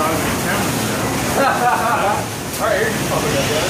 thought I was in town. All right, here's your phone.